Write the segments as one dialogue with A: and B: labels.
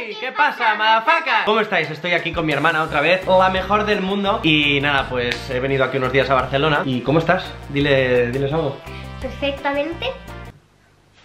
A: ¡Hey! ¿Qué pasa, madafaca? ¿Cómo estáis? Estoy aquí con mi hermana otra vez, la mejor del mundo Y nada, pues he venido aquí unos días a Barcelona ¿Y cómo estás? Dile, diles algo
B: Perfectamente.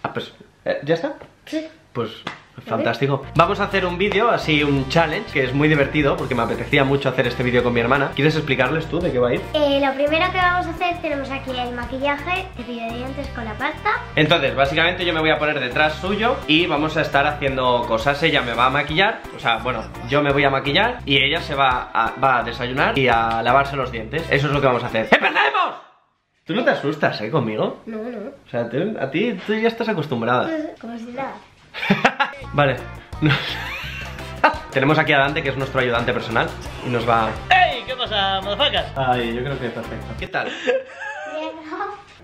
A: Ah, pues, eh, ¿ya está?
B: Sí.
A: Pues fantástico. Vamos a hacer un vídeo, así un challenge, que es muy divertido porque me apetecía mucho hacer este vídeo con mi hermana. ¿Quieres explicarles tú de qué va a ir?
B: Eh, lo primero que vamos a hacer, tenemos aquí el maquillaje, cepillo de dientes con la pasta.
A: Entonces, básicamente yo me voy a poner detrás suyo y vamos a estar haciendo cosas. Ella me va a maquillar, o sea, bueno, yo me voy a maquillar y ella se va a, va a desayunar y a lavarse los dientes. Eso es lo que vamos a hacer. ¡Empecemos! Tú no te asustas, ¿eh? Conmigo.
B: No, no.
A: O sea, tú- a ti tú ya estás acostumbrada.
B: Como si nada.
A: Vale. Tenemos aquí a Dante, que es nuestro ayudante personal, y nos va...
C: ¡Ey! ¿Qué pasa, motherfuckers?
A: Ay, yo creo que perfecto. ¿Qué tal?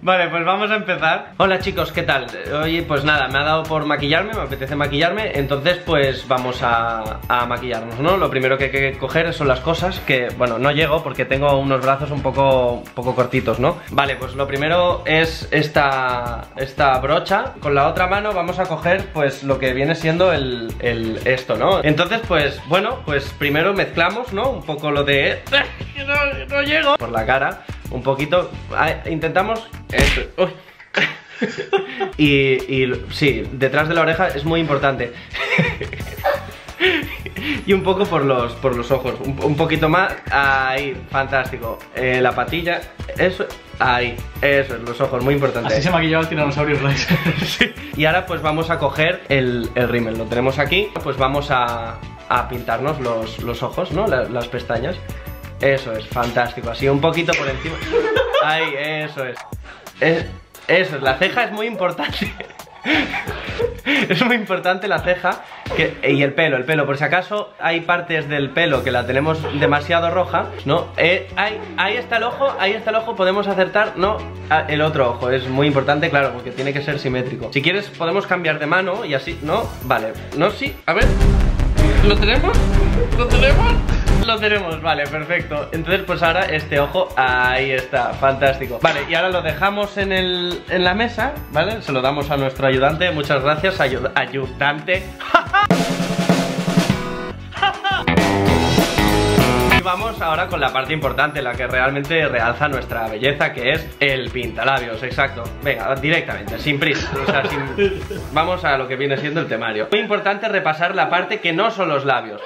A: Vale, pues vamos a empezar. Hola chicos, ¿qué tal? Oye, pues nada, me ha dado por maquillarme, me apetece maquillarme, entonces pues vamos a, a maquillarnos, ¿no? Lo primero que hay que coger son las cosas que, bueno, no llego porque tengo unos brazos un poco, poco cortitos, ¿no? Vale, pues lo primero es esta, esta brocha. Con la otra mano vamos a coger pues lo que viene siendo el, el esto, ¿no? Entonces pues, bueno, pues primero mezclamos, ¿no? Un poco lo de... no, no llego. Por la cara, un poquito. Ah, Intentamos... Esto. Uy. Y, y sí, detrás de la oreja es muy importante. y un poco por los, por los ojos. Un, un poquito más. Ahí, fantástico. Eh, la patilla. Eso. Ahí. Eso es, los ojos, muy importante.
C: Así se maquillaba el Rex.
A: Sí. Y ahora pues vamos a coger el, el rímel, lo tenemos aquí, pues vamos a, a pintarnos los, los ojos, ¿no? La- las pestañas. Eso es, fantástico, así un poquito por encima. Ahí, eso es. Es- eso es, la ceja es muy importante. Es muy importante la ceja y el pelo, el pelo, por si acaso hay partes del pelo que la tenemos demasiado roja, ¿no? Eh, ahí, ahí está el ojo, ahí está el ojo, podemos acertar, no, el otro ojo, es muy importante, claro, porque tiene que ser simétrico. Si quieres podemos cambiar de mano y así, ¿no? Vale, no, sí, a ver, ¿lo tenemos? ¿Lo tenemos? Lo tenemos, vale, perfecto. Entonces, pues ahora este ojo, ahí está, fantástico. Vale, y ahora lo dejamos en, el, en la mesa, ¿vale? Se lo damos a nuestro ayudante. Muchas gracias, ayu- ayudante. Vamos ahora con la parte importante, la que realmente realza nuestra belleza, que es el pintalabios, exacto. Venga, directamente, sin prisa. O sea, sin- Vamos a lo que viene siendo el temario. Muy importante repasar la parte que no son los labios.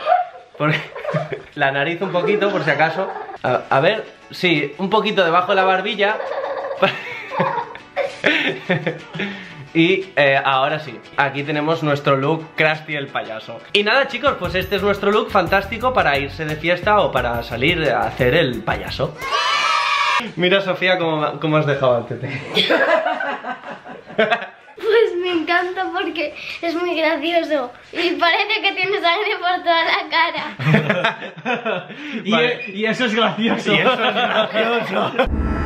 A: Porque la nariz un poquito, por si acaso. A, ver, sí, un poquito debajo de la barbilla. Y eh, ahora sí, aquí tenemos nuestro look Krusty el payaso. Y nada chicos, pues este es nuestro look fantástico para irse de fiesta o para salir a hacer el payaso. Mira Sofía cómo, cómo has dejado al tete.
B: Porque es muy gracioso. Y parece que tiene sangre por toda la cara.
C: y,
A: Vale.
C: y eso es gracioso.
A: Y eso es gracioso.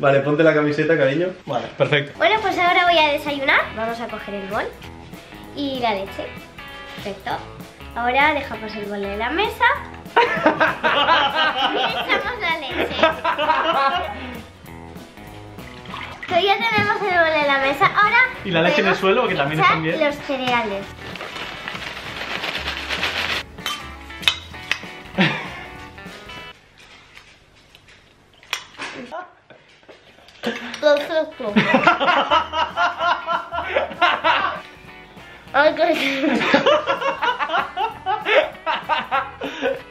A: Vale, ponte la camiseta, cariño.
C: Vale, perfecto.
B: Bueno, pues ahora voy a desayunar. Vamos a coger el bol y la leche. Perfecto. Ahora dejamos el bol en la mesa. y echamos la leche. Pero ya tenemos el bol en la mesa. Ahora.
C: ¿Y la leche en el suelo? Que también están bien.
B: Los cereales. Perfecto. Ay, qué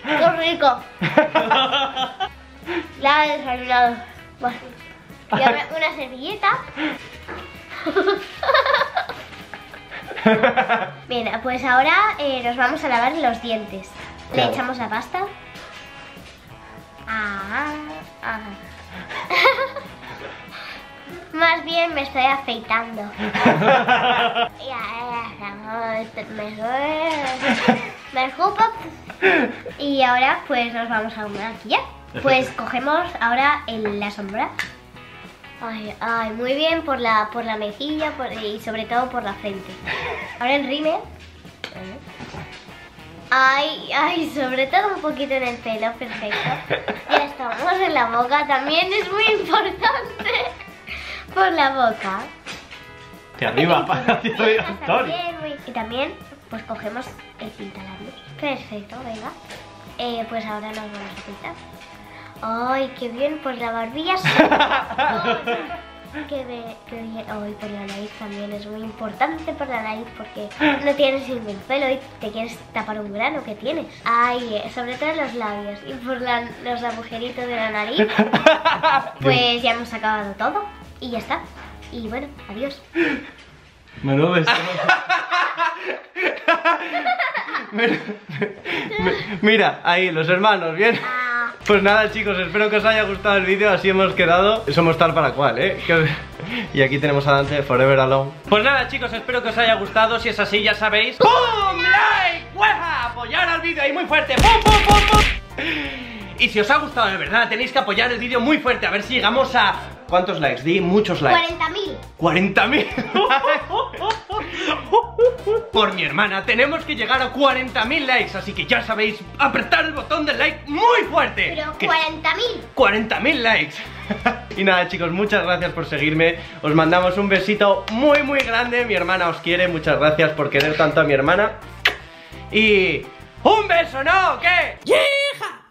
B: Qué rico. La he desayunado. Bueno. Y ahora una servilleta. Bien, pues ahora eh, nos vamos a lavar los dientes. Le echamos la pasta. Ah, ah. Más bien me estoy afeitando. Y ahora pues nos vamos a maquillar. Pues cogemos ahora el- la sombra. Ay, ay, muy bien por la, por la mejilla por- y sobre todo por la frente. Ahora el rímel. Ay, ay, sobre todo un poquito en el pelo, perfecto. Ya estamos en la boca, también es muy importante. Por la boca.
C: Hacia arriba, hacia arriba, Tori.
B: Y también, pues cogemos el pintalabios. Perfecto, venga. Eh, pues ahora nos vamos a pintar. ¡Ay, qué bien! Pues la barbilla sí. Qué, bien. Ay, por la nariz también es muy importante por la nariz porque no tienes ningún pelo y te quieres tapar un grano que tienes. Ay, eh, sobre todo los labios y por la- los agujeritos de la nariz. Pues ya hemos acabado todo y ya está. Y bueno, adiós.
C: Menudo destrozo.
A: Me- Mira, ahí, los hermanos, ¿bien? Pues nada chicos, espero que os haya gustado el vídeo, así hemos quedado, somos tal para cual, ¿eh? Y aquí tenemos a Dante de Forever Alone. Pues nada chicos, espero que os haya gustado, si es así ya sabéis ¡Pum! ¡Like! ¡Hueja! Apoyar al vídeo ahí muy fuerte, ¡pum, pum, pum, pum! Y si os ha gustado de verdad, tenéis que apoyar el vídeo muy fuerte, a ver si llegamos a... ¿Cuántos likes? Di muchos likes.
B: 40.000.
A: 40.000 Por mi hermana, tenemos que llegar a 40.000 likes Así que ya sabéis, apretar el botón de like muy fuerte
B: Pero
A: Que-
B: 40.000.
A: 40.000 likes Y nada chicos, muchas gracias por seguirme Os mandamos un besito muy muy grande Mi hermana os quiere, muchas gracias por querer tanto a mi hermana Y... ¡Un beso, no! ¿Qué?